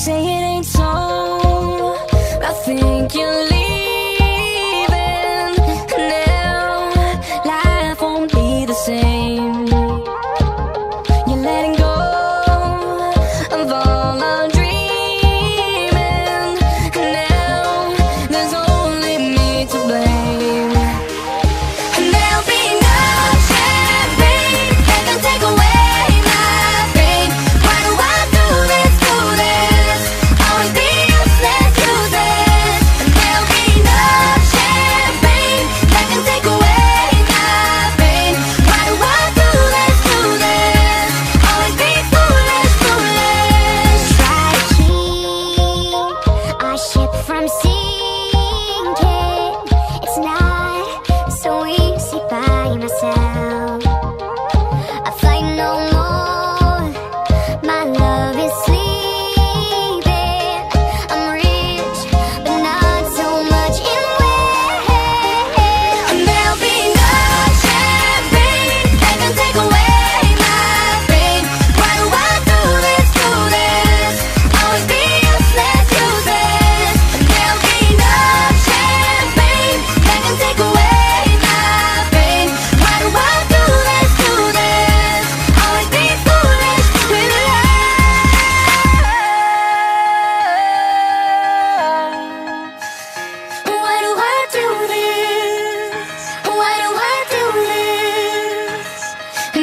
say it ain't so. I think you're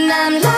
I'm lost.